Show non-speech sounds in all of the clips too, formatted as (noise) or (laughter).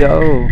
Yo.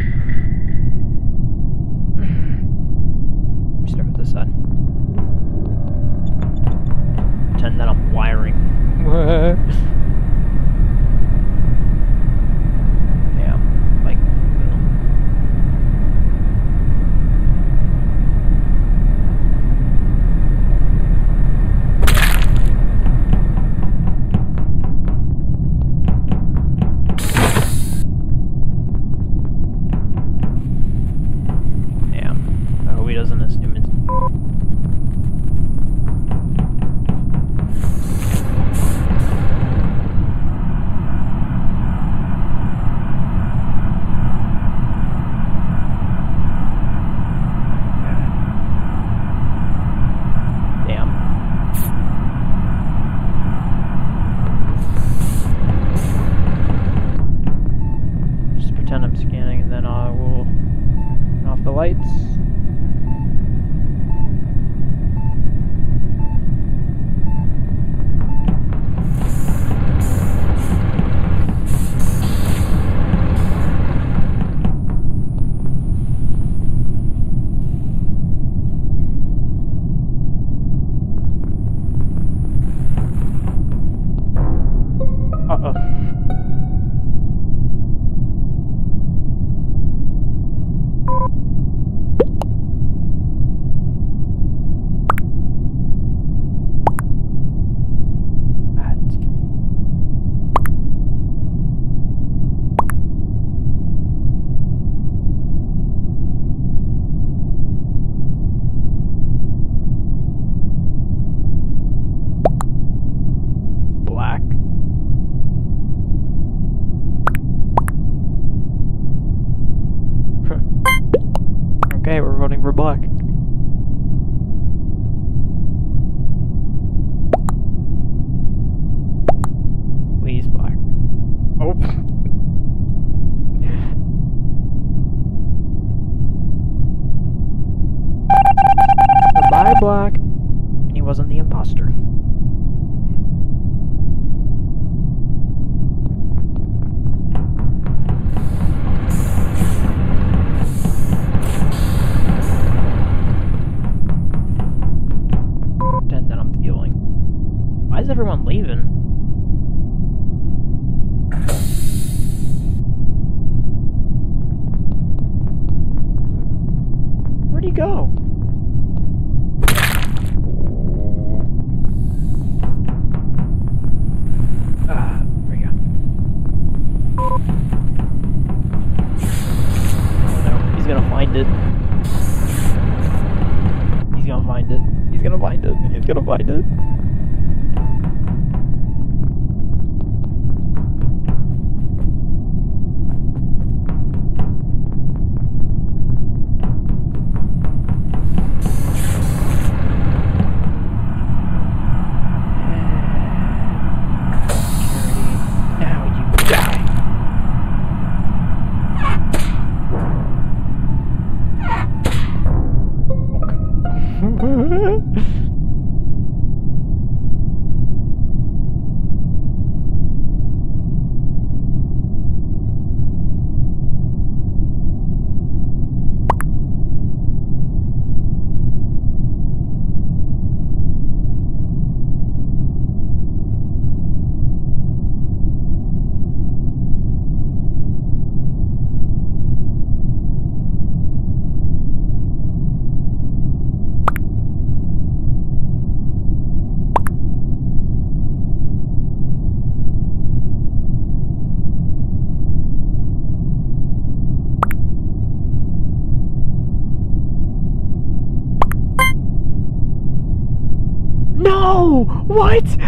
What? (laughs)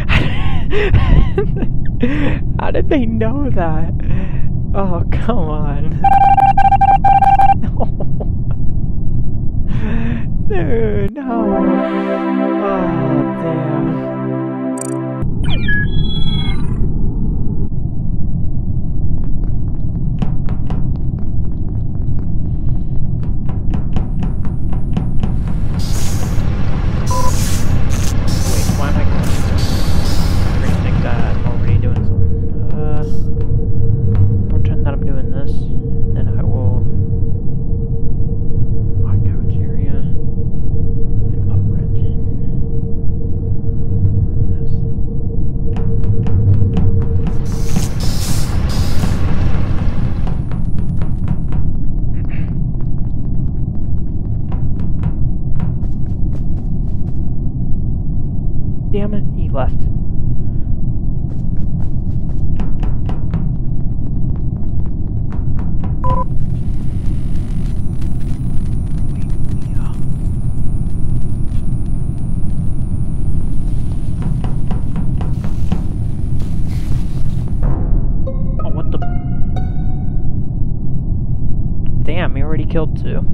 How did they know that? Oh, come on. (laughs) no. Dude, no. Oh, damn. Left. Oh, what the? Damn, he already killed two.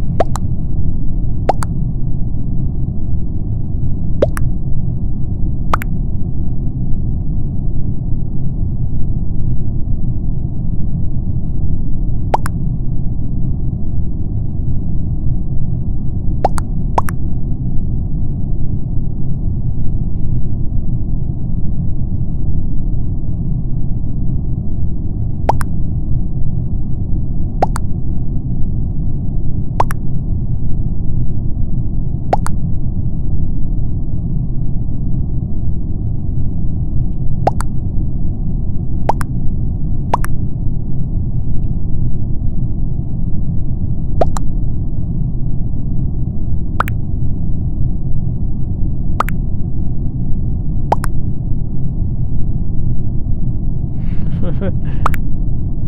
I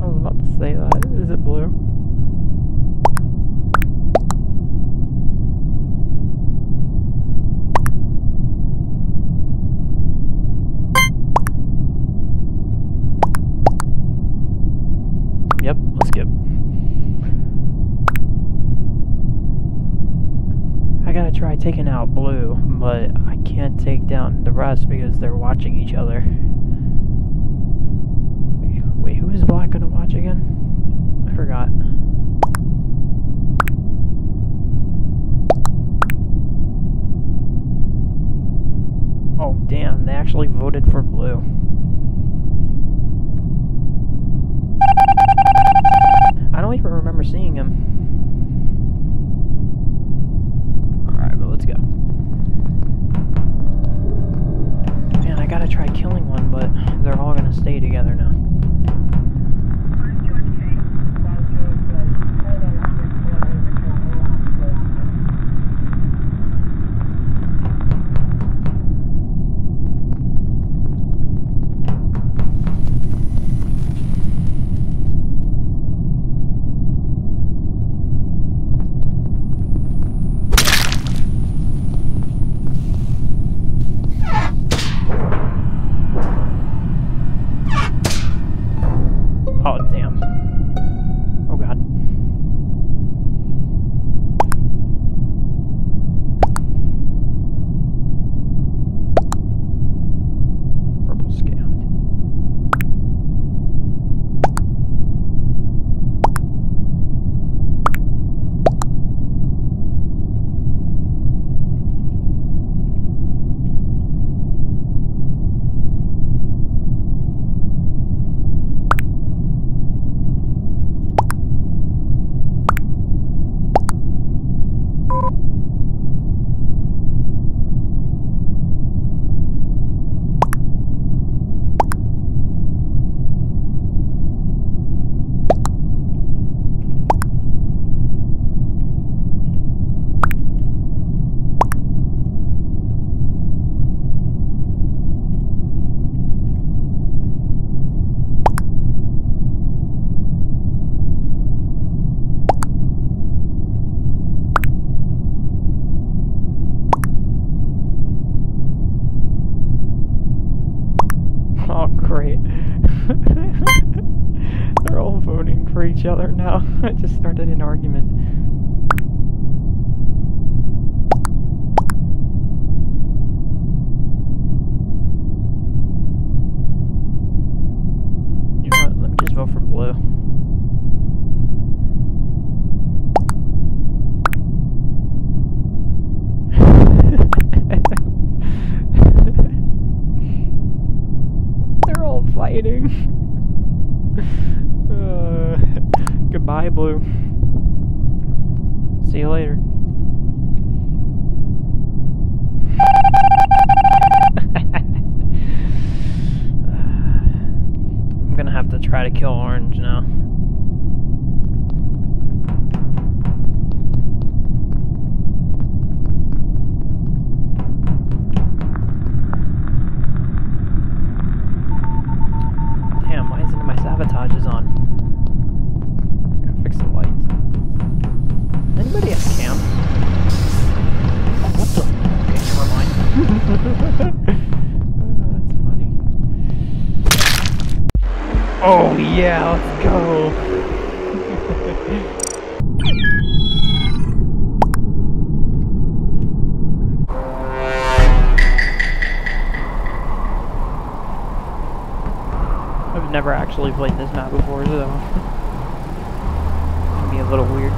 was about to say that. Is it blue? Yep, let's skip. I taking out blue, but I can't take down the rest because they're watching each other. Wait, wait, who is black gonna watch again? I forgot. Oh, damn, they actually voted for blue. I don't even remember seeing him. Started an argument. You know what? Let me just vote for blue. (laughs) They're all fighting. (laughs) uh, goodbye, Blue. See you later. (laughs) I'm gonna have to try to kill Orange now. Yeah, let's go. (laughs) I've never actually played this map before, so (laughs) it's gonna be a little weird.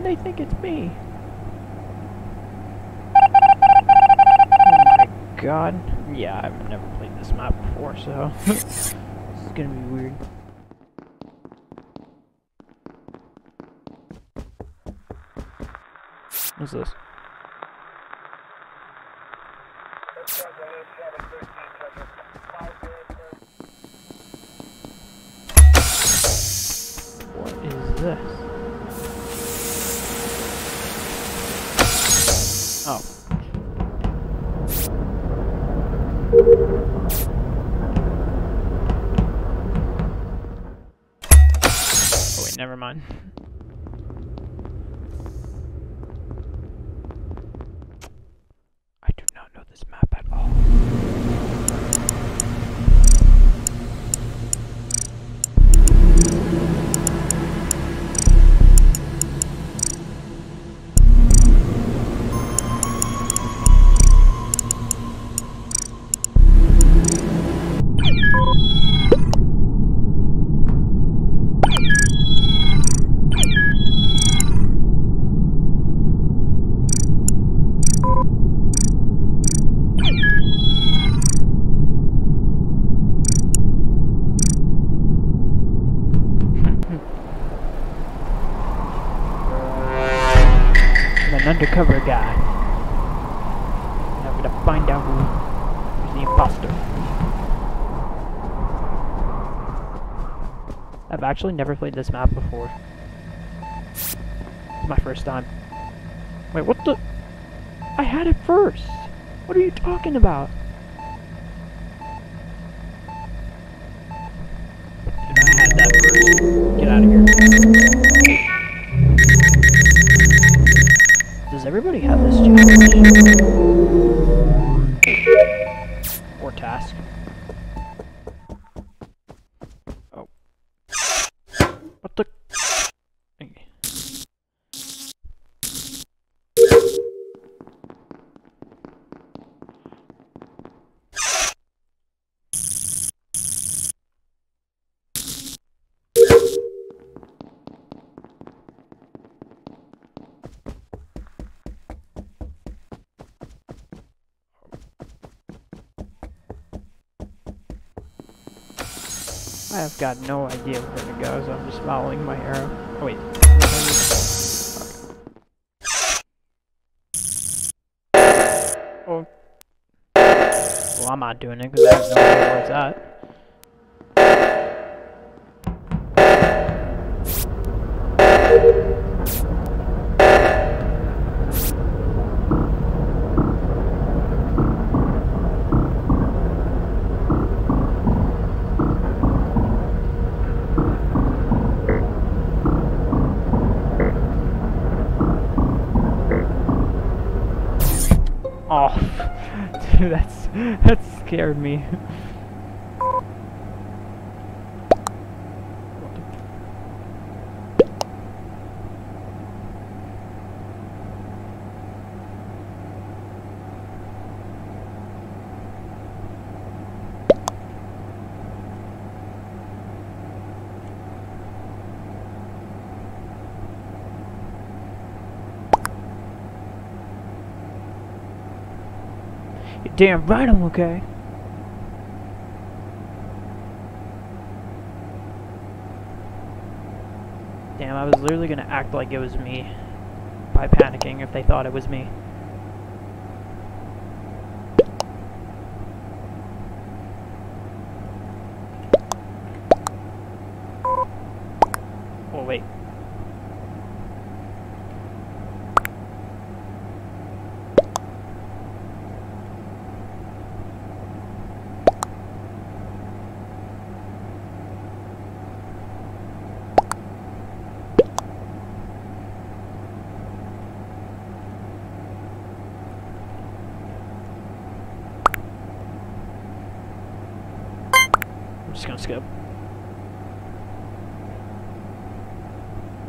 Could they think it's me? Oh my god. Yeah, I've never played this map before, so (laughs) this is gonna be weird. What's this? Oh. Oh wait, never mind. Undercover guy. And I'm gonna find out who who's the imposter. I've actually never played this map before. It's my first time. Wait, what the? I had it first! What are you talking about? Task? Oh. What the? Okay. I have got no idea where to go, so I'm just following my arrow. Oh, wait. Oh. Well, I'm not doing it because I no idea where it's at. Scared me. Damn right I'm okay. Literally gonna act like it was me by panicking if they thought it was me. Just gonna skip.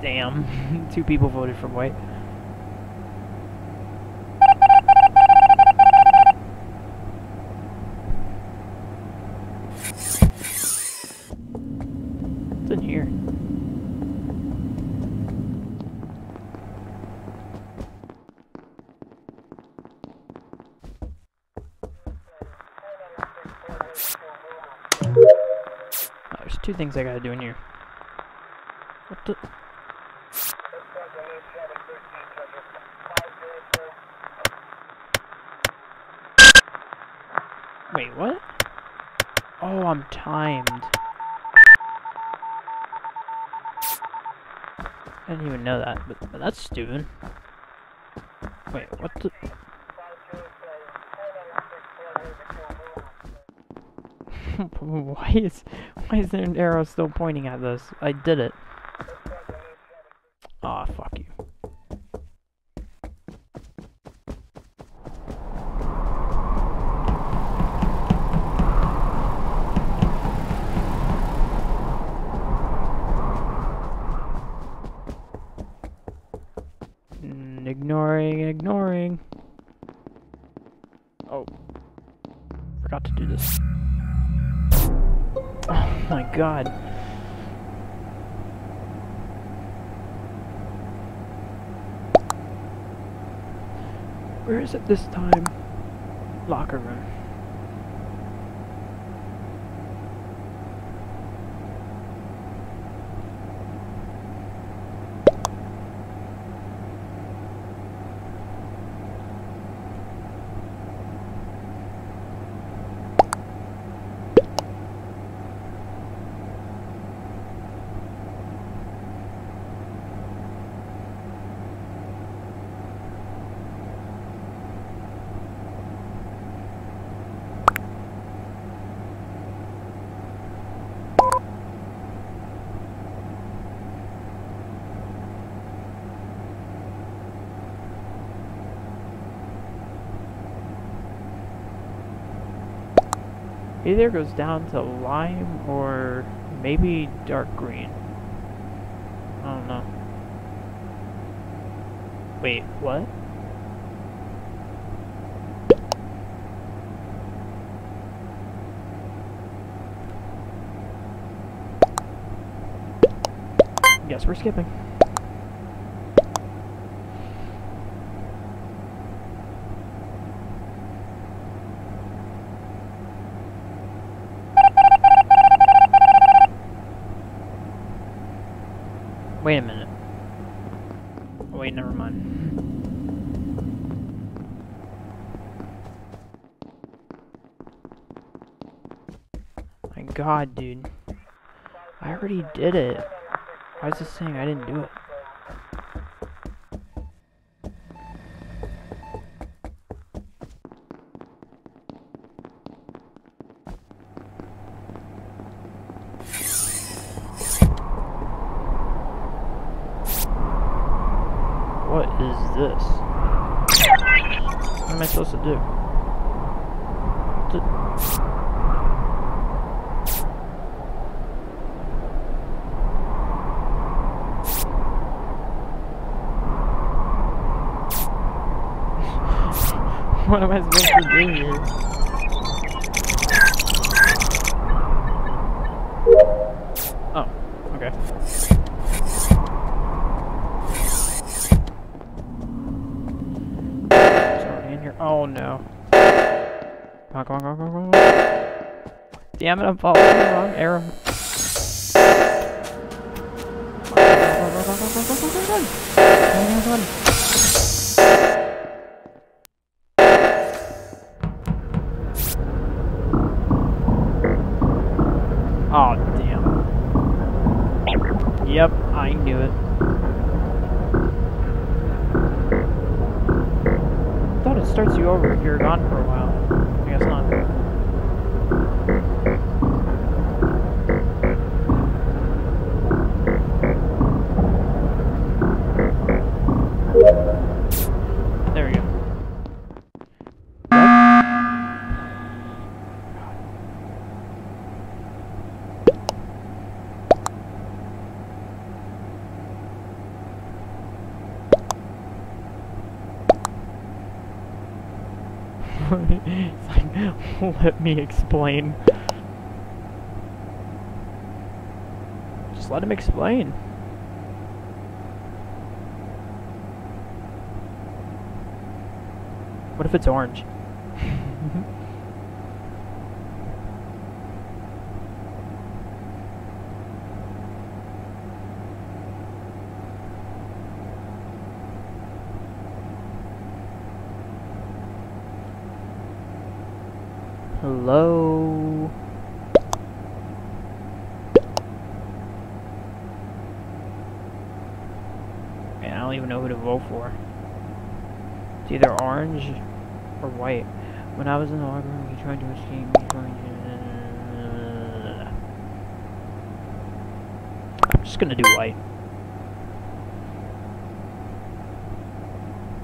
Damn, (laughs) two people voted for white. What's in here? Oh, there's two things I gotta do in here. What the? Wait, what? Oh, I'm timed. I didn't even know that, but, but that's stupid. Wait, what the? (laughs) why is why is there an arrow still pointing at this? I did it. Aw, oh, fuck you. Mm, ignoring, ignoring. Oh. Forgot to do this. Oh my god. Where is it this time? Locker room. Either goes down to lime or maybe dark green. I don't know. Wait, what? Guess we're skipping. Wait a minute. Wait, never mind. My god, dude. I already did it. Why is this saying I didn't do it? What is this? What am I supposed to do? To- what am I supposed to do here? Oh, okay. In here. Oh no. Come on, come on, come on, come on, come on. Damn it, I'm following the wrong arrow. Run, run, run, run, run, run, run, run, run. Run, run, run. Damn. Yep, I knew it. thought it starts you over if you're gone for a while. I guess not. There we go. it's like, (laughs) let me explain. Just let him explain. What if it's orange? (laughs) Hello? Man, I don't even know who to vote for. It's either orange or white. When I was in the locker room, he tried to escape me. I'm just gonna do white.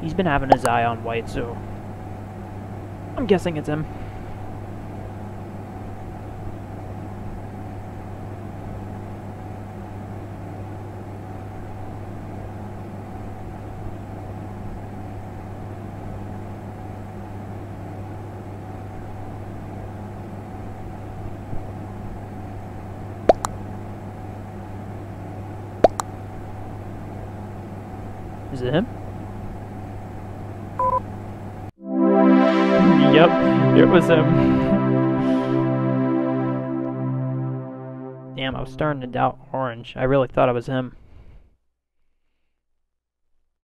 He's been having his eye on white, so I'm guessing it's him. Damn, I was starting to doubt Orange. I really thought it was him.